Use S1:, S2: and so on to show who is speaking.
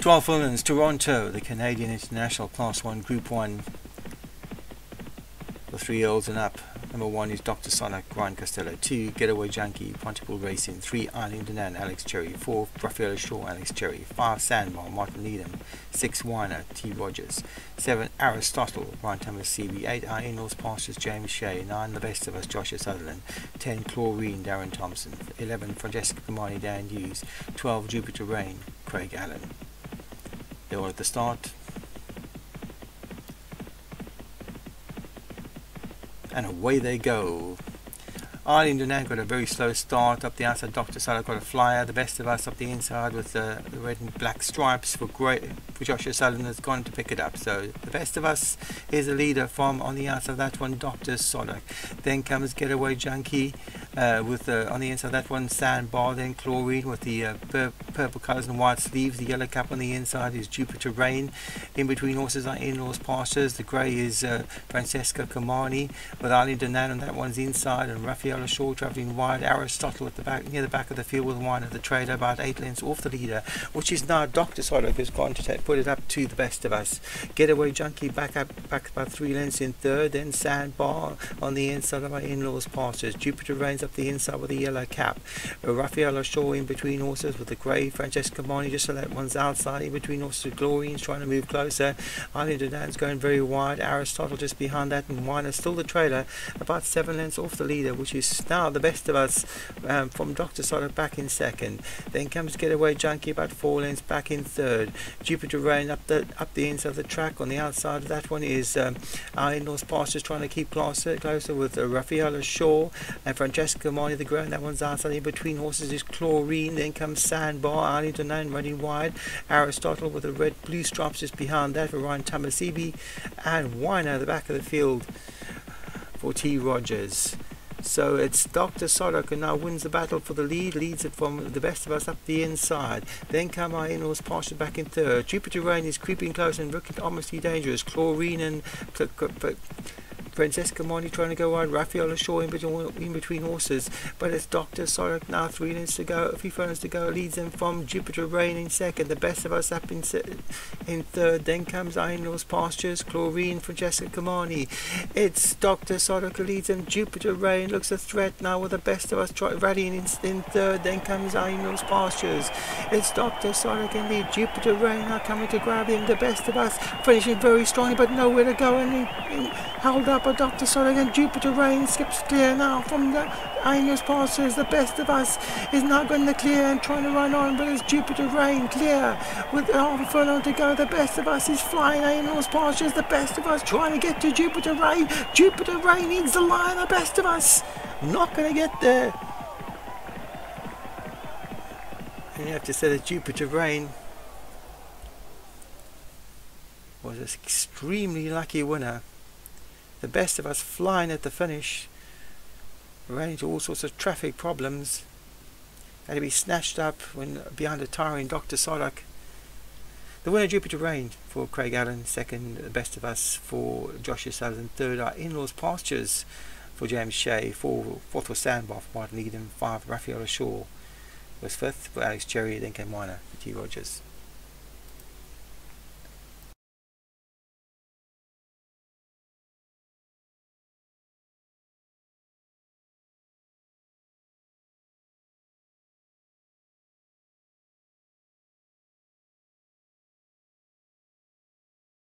S1: 12 furlongs, Toronto, the Canadian International Class 1 Group 1. The three year olds and up. Number one is Dr. Sonic, Ryan Costello. Two, Getaway Junkie, Pontypool Racing. Three, Eileen Danan, Alex Cherry. Four, Rafael Shaw, Alex Cherry. Five, Sandbar, Martin Needham. Six, Weiner, T. Rogers. Seven, Aristotle, Ryan Thomas, CB. Eight, Our In-Laws Pastures, James Shea. Nine, The Best of Us, Joshua Sutherland. Ten, Chlorine, Darren Thompson. Eleven, Francesca Kamani, Dan Hughes. Twelve, Jupiter Rain, Craig Allen. Were at the start. and away they go. Arlene Dunan got a very slow start up the outside. Dr. Sutter got a flyer. The best of us up the inside with the, the red and black stripes for great for Joshua Sutherland has gone to pick it up. So the best of us is a leader from on the outside of that one, Dr. Sodak. Then comes Getaway Junkie uh, with the, on the inside of that one, Sandbar. Then Chlorine with the uh, pur purple colours and white sleeves. The yellow cap on the inside is Jupiter Rain. In between horses are in-laws pastures. The grey is uh, Francesca Kamani with Arlene Dunan on that one's inside and Raphael a Shaw travelling wide, Aristotle at the back near the back of the field with one of the trailer about eight lengths off the leader, which is now Dr. Solok has gone to take, put it up to the best of us. Getaway Junkie back up back about three lengths in third, then Sandbar on the inside of my in-laws pastures. Jupiter Rain's up the inside with a yellow cap. Raffaello Shaw in between horses with the grey. Francesca Moni just let one's outside in between horses. Glorian's trying to move closer. Eileen Dan's going very wide. Aristotle just behind that and Weiner still the trailer about seven lengths off the leader which is now the best of us um, from Dr. Soda back in second. Then comes Getaway Junkie about four lengths back in third. Jupiter Rain up the up the inside of the track. On the outside of that one is um, our in-laws pastures trying to keep closer, closer with uh, Raffaella Shaw and Francesca Moni the ground. That one's outside. In between horses is Chlorine. Then comes Sandbar, Arlington 9 running wide. Aristotle with the red blue stripes just behind that for Ryan Tamasibi. And at the back of the field for T. Rogers. So it's Dr. Sodok who now wins the battle for the lead, leads it from the best of us up the inside. Then come our in-laws partial back in third. Jupiter Rain is creeping close and looking almost dangerous. Chlorine and Francesca Monti trying to go wide, Raphael Shaw in between, in between horses, but it's Dr. Sorok now, three lengths to go, a few furlongs to go, leads them from Jupiter Rain in second, the best of us up in, in third, then comes Ainlaw's Pastures, Chlorine, Francesca Kamani. It's Dr. Sorok who leads them, Jupiter Rain looks a threat now with the best of us try, rallying in, in third, then comes Ainlaw's Pastures. It's Dr. Sorok in lead, Jupiter Rain now coming to grab him, the best of us, finishing very strongly, but nowhere to go, and he, he held up Upper Dr. Soligan, Jupiter Rain skips clear now from the Angus Pastures. The best of us is now going to clear and trying to run on, but it's Jupiter Rain clear with half a furlong to go. The best of us is flying Angus Pastures. The best of us trying to get to Jupiter Rain. Jupiter Rain needs the line. The best of us not going to get there. And you have to say that Jupiter Rain was an extremely lucky winner the best of us flying at the finish, ran into all sorts of traffic problems, had to be snatched up when behind a tiring Dr. Sodak. The winner Jupiter Rain for Craig Allen, second the best of us for Joshua Sutherland, third our in-laws pastures for James Shea, four, fourth was for Martin Needham, five Raphael Shaw was fifth for Alex Cherry, then came Weiner for T. Rogers.